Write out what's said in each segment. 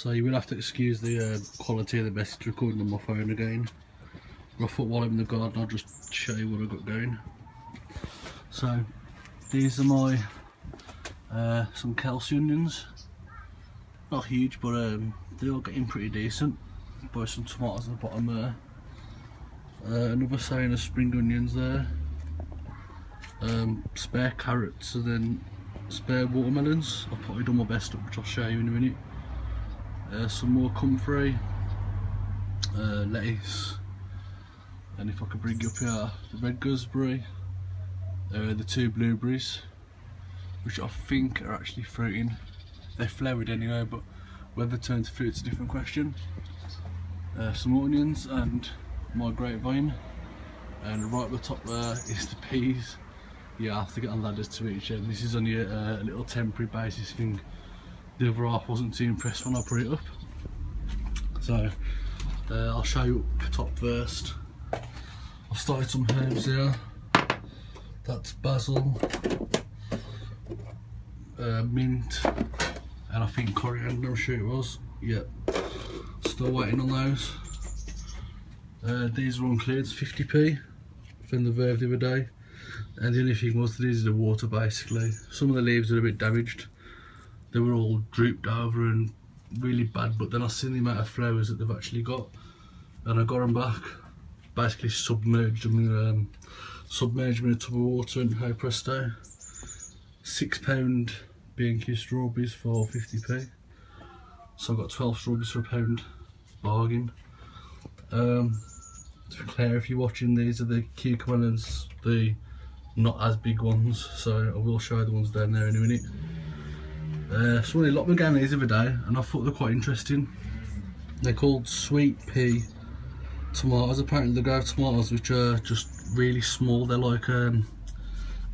So you will have to excuse the uh, quality of the message recording on my phone again. I thought while I'm in the garden I'll just show you what I've got going. So these are my uh, some Kelsae onions. Not huge but um, they're getting pretty decent. Buy some tomatoes at the bottom there. Uh, another sign of spring onions there. Um, spare carrots and then spare watermelons. I've probably done my best up which I'll show you in a minute. Uh, some more comfrey, uh, lettuce, and if I could bring you up here, the red gooseberry, uh, the two blueberries, which I think are actually fruiting. They're flowered anyway, but whether they turn to fruit is a different question. Uh, some onions and my grapevine, and right at the top there is the peas. Yeah, I have to get on ladders to reach them. This is only a, a little temporary basis thing the other half wasn't too impressed when I put it up. So uh, I'll show you up top first. I've started some herbs here. That's basil, uh, mint, and I think coriander, I'm sure it was. Yep. Still waiting on those. Uh, these were uncleared, 50p from the Verve the other day. And the only thing was that these are the water basically. Some of the leaves are a bit damaged they were all drooped over and really bad but then I seen the amount of flowers that they've actually got and I got them back basically submerged them in, um, submerged them in a tub of water and hey presto. Six pound B&Q strawberries for 50p so I've got 12 strawberries for a pound bargain. Um, to Claire if you're watching these are the cucumbers the not as big ones so I will show the ones down there in a minute uh, so I lot of these the other day and I thought they're quite interesting. They're called sweet pea tomatoes. Apparently they grow tomatoes which are just really small. They're like um,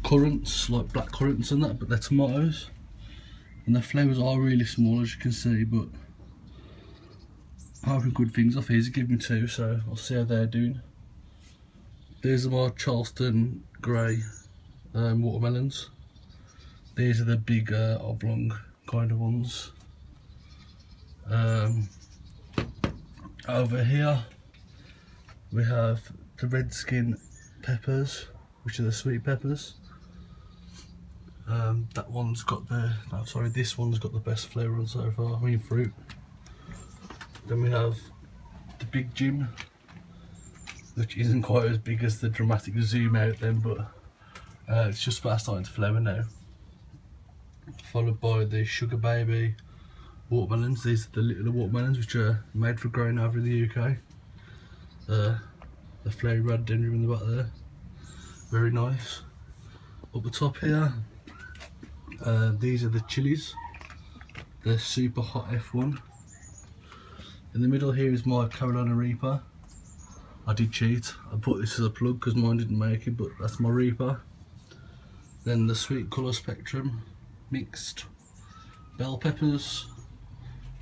currants, like black currants and that, but they're tomatoes. And their flavours are really small as you can see, but having good things off these. Give me two, so I'll see how they're doing. These are my Charleston Grey um, watermelons. These are the big oblong kind of ones. Um, over here we have the red skin peppers, which are the sweet peppers. Um, that one's got the, no sorry, this one's got the best flavour on so far, I mean fruit. Then we have the Big Jim, which isn't quite as big as the dramatic zoom out then, but uh, it's just about starting to flower now followed by the Sugar Baby watermelons. These are the little watermelons which are made for growing over in the UK. Uh, the flavour rhododendron in the back there. Very nice. Up the top here, uh, these are the chilies. The super hot F1. In the middle here is my Carolina Reaper. I did cheat. I put this as a plug because mine didn't make it, but that's my Reaper. Then the Sweet Colour Spectrum mixed bell peppers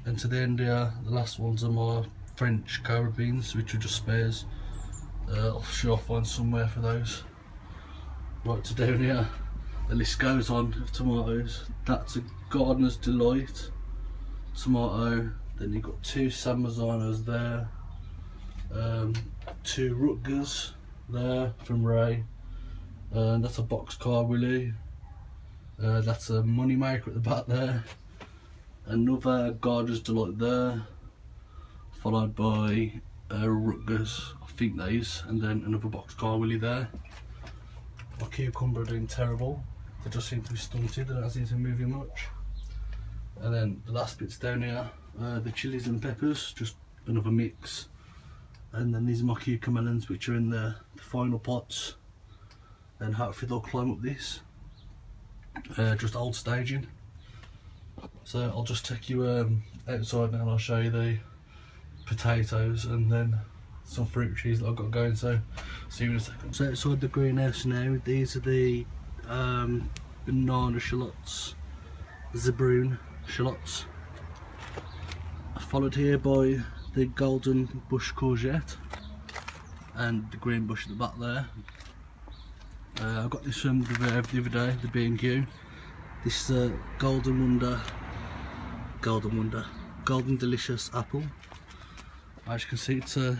and to the end here the last ones are my French cara beans which are just spares. Uh, I'll sure find somewhere for those. Right to down here the list goes on of tomatoes. That's a gardener's delight. Tomato then you've got two San Marzanos there. Um, two Rutgers there from Ray. And that's a boxcar Willie uh, that's a money maker at the back there. Another Gardener's Delight there. Followed by uh, Rutgers, I think these, and then another Boxcar Willie there. My cucumber are doing terrible. They just seem to be stunted, they don't seem to be moving much. And then the last bits down here, uh, the chilies and peppers, just another mix. And then these are my cucumbers which are in the, the final pots. And hopefully they'll climb up this uh, just old staging so I'll just take you um, outside now and I'll show you the potatoes and then some fruit trees that I've got going so see you in a second. So outside the greenhouse now these are the um, banana shallots, Zebrune shallots followed here by the golden bush courgette and the green bush at the back there uh, I got this from the, uh, the other day, the B&Q. This is a Golden Wonder, Golden Wonder, golden delicious apple. As you can see, it's a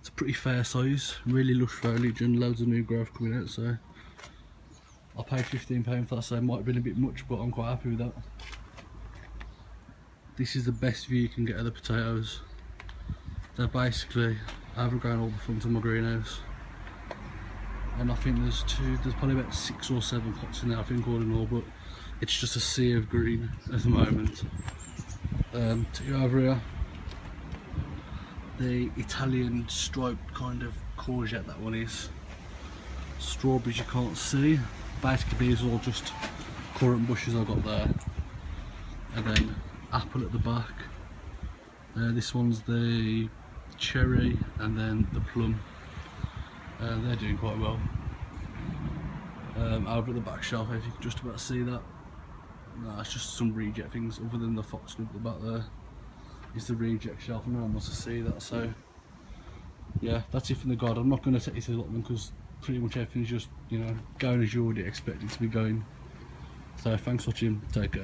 it's a pretty fair size, really lush foliage and loads of new growth coming out. So I paid £15 for that, so it might have been a bit much, but I'm quite happy with that. This is the best view you can get of the potatoes. They're basically overgrown all the front of my greenhouse. And I think there's two, there's probably about six or seven pots in there, I think all in all, but it's just a sea of green at the moment. Um, to go over here, the Italian striped kind of courgette that one is. Strawberries you can't see. Basically these are all just currant bushes I've got there. And then apple at the back. Uh, this one's the cherry and then the plum. Uh, they're doing quite well. Um, over at the back shelf, if you can just about see that. No, it's just some reject things other than the foxglove at the back there. Is the reject shelf and no one wants to see that so yeah that's it from the garden. I'm not going to take you to the allotment because pretty much everything's just you know going as you already expect it to be going so thanks for watching take care